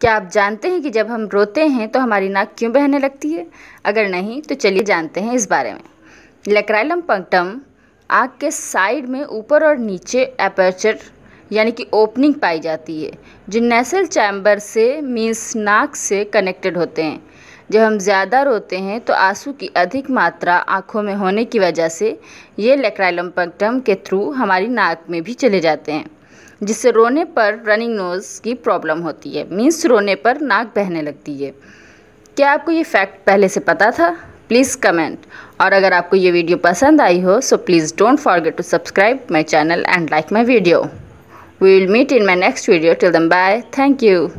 क्या आप जानते हैं कि जब हम रोते हैं तो हमारी नाक क्यों बहने लगती है? अगर नहीं तो चलिए जानते हैं इस बारे में। लेक्राइलम पंक्टम आँख के साइड में ऊपर और नीचे एपर्चर, यानी कि ओपनिंग पाई जाती है, जो नेसल चैम्बर से मीन्स नाक से कनेक्टेड होते हैं। जब हम ज़्यादा रोते हैं तो आँसू की अधिक मात्रा आँखों में होने की वजह से ये लेक्राइलम पंक्टम के थ्रू हमारी नाक में भी चले जाते हैं। जिससे रोने पर रनिंग नोज़ की प्रॉब्लम होती है। मीन्स रोने पर नाक बहने लगती है। क्या आपको ये फैक्ट पहले से पता था? प्लीज़ कमेंट और अगर आपको ये वीडियो पसंद आई हो so please don't forget to subscribe my channel and like my video we will meet in my next video till then bye thank you